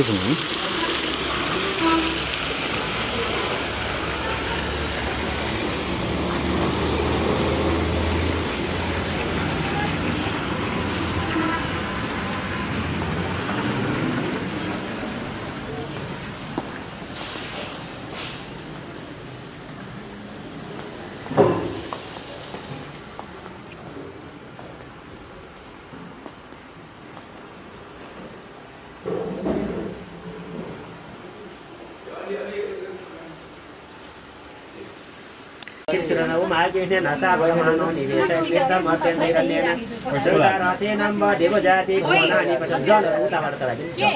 Coisa muito. मार्गेण देवजाति भुवनानि पश्चात् जलहरू उताबाट चढाइदिनु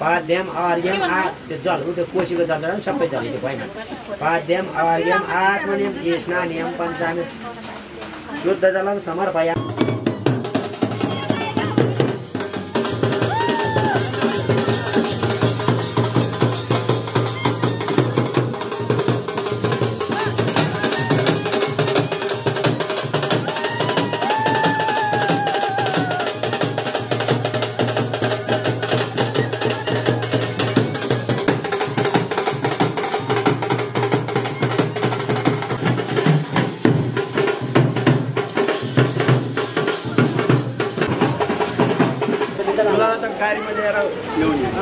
पाद्यम आर्यम आ त्यो जलहरू त्यो कोसीको जल चढाउनु सबै जल त्यो भएन पाद्यम आर्यम आत्मनियम स्नानियम पञ्चामी शुद्ध जलं समर्पया काय मध्ये ल्याउने।